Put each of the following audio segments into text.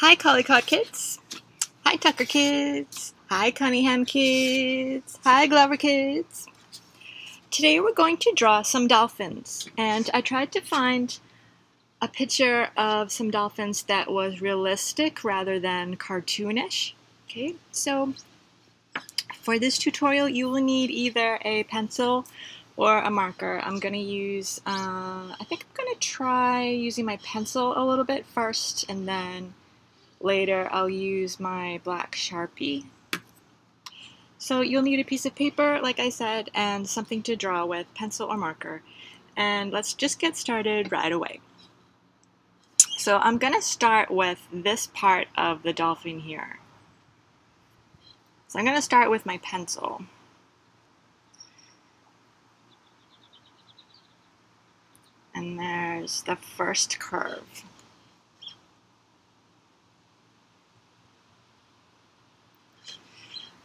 Hi, Collicot kids. Hi, Tucker kids. Hi, Cunningham kids. Hi, Glover kids. Today we're going to draw some dolphins, and I tried to find a picture of some dolphins that was realistic rather than cartoonish. Okay, so for this tutorial you will need either a pencil or a marker. I'm going to use, uh, I think I'm going to try using my pencil a little bit first and then later I'll use my black Sharpie. So you'll need a piece of paper, like I said, and something to draw with, pencil or marker. And let's just get started right away. So I'm going to start with this part of the dolphin here. So I'm going to start with my pencil. And there's the first curve.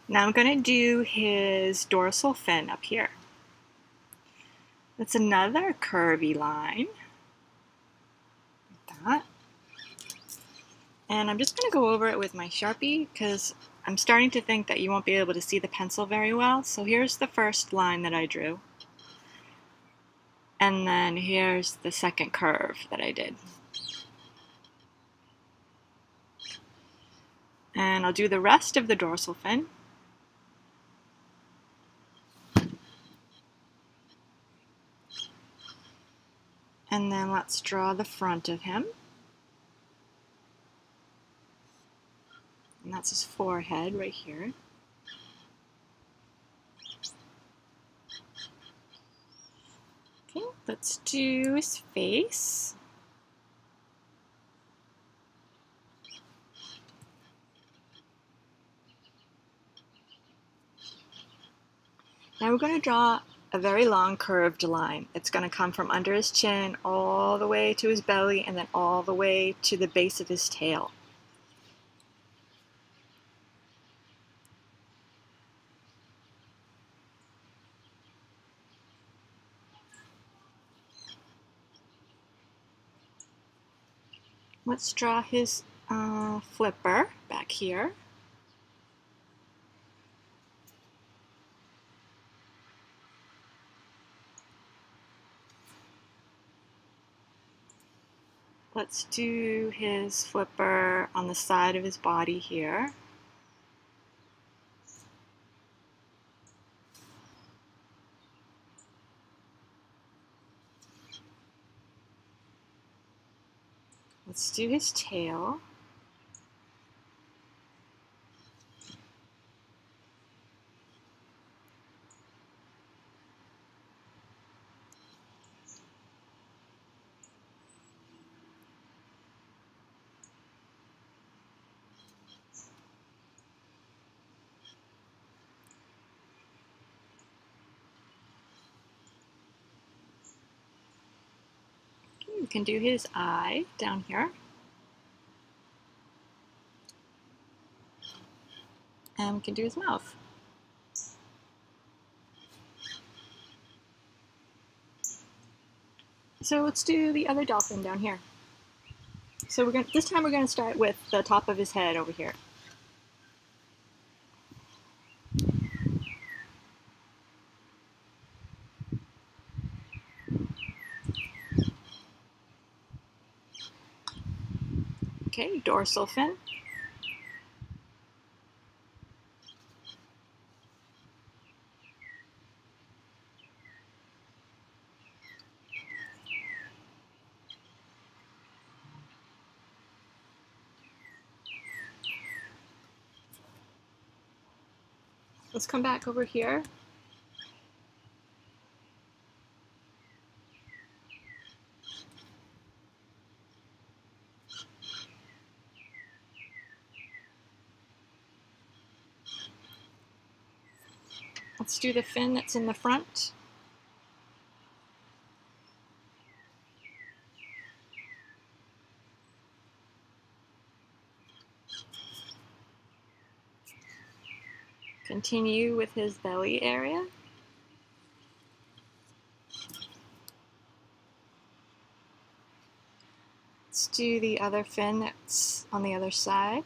Now I'm going to do his dorsal fin up here. That's another curvy line. Like that. And I'm just going to go over it with my Sharpie because I'm starting to think that you won't be able to see the pencil very well. So here's the first line that I drew. And then here's the second curve that I did. And I'll do the rest of the dorsal fin. And then let's draw the front of him. And that's his forehead right here. Okay, let's do his face. Now we're going to draw a very long curved line. It's going to come from under his chin all the way to his belly and then all the way to the base of his tail. Let's draw his uh, flipper back here. Let's do his flipper on the side of his body here. Let's do his tail. We can do his eye down here. And we can do his mouth. So let's do the other dolphin down here. So we're going this time we're going to start with the top of his head over here. Okay, dorsal fin. Let's come back over here do the fin that's in the front. Continue with his belly area. Let's do the other fin that's on the other side.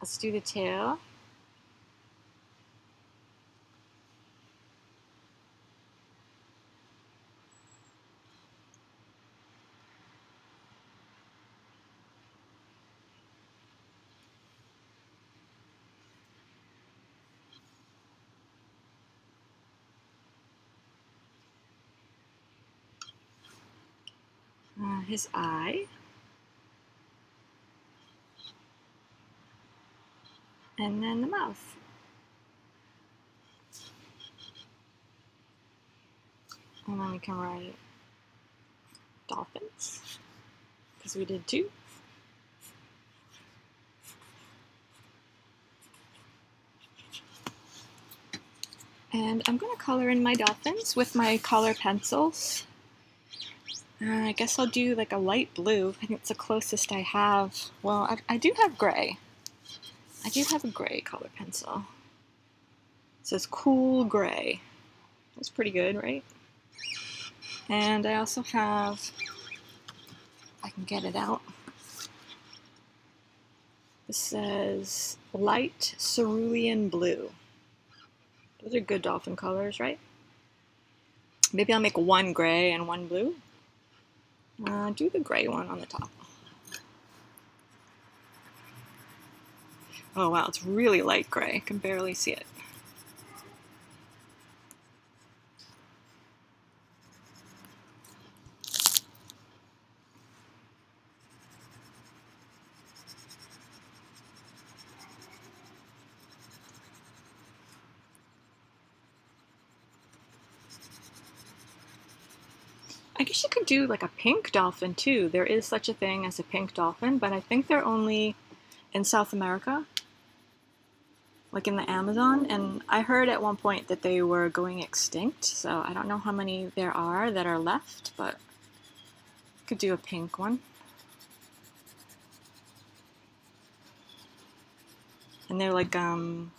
Let's do the tail. Uh, his eye. And then the mouth. And then we can write dolphins, because we did two. And I'm going to color in my dolphins with my color pencils. Uh, I guess I'll do like a light blue. I think it's the closest I have. Well, I, I do have gray. I do have a gray color pencil. It says cool gray. That's pretty good, right? And I also have, I can get it out. This says light cerulean blue. Those are good dolphin colors, right? Maybe I'll make one gray and one blue. Uh, do the gray one on the top. Oh wow, it's really light gray. I can barely see it. I guess you could do like a pink dolphin too. There is such a thing as a pink dolphin, but I think they're only in South America, like in the Amazon. And I heard at one point that they were going extinct, so I don't know how many there are that are left, but I could do a pink one. And they're like um,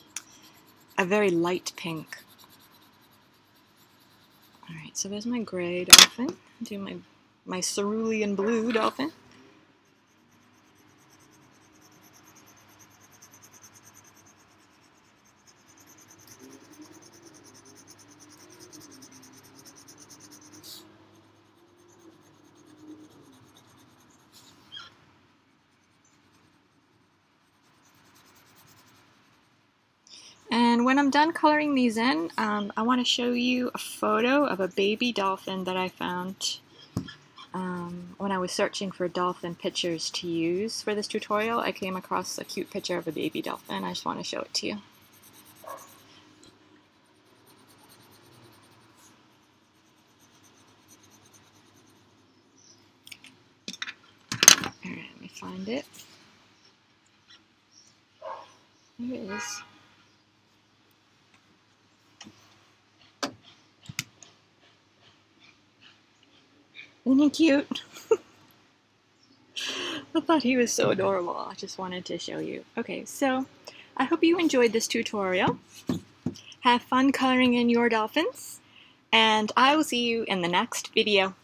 a very light pink. Alright, so there's my gray dolphin do my, my cerulean blue dolphin. And when I'm done coloring these in, um, I want to show you a photo of a baby dolphin that I found um, when I was searching for dolphin pictures to use for this tutorial. I came across a cute picture of a baby dolphin. I just want to show it to you. Alright, let me find it. Here it is. Isn't he cute? I thought he was so adorable. I just wanted to show you. Okay, so I hope you enjoyed this tutorial. Have fun coloring in your dolphins, and I will see you in the next video.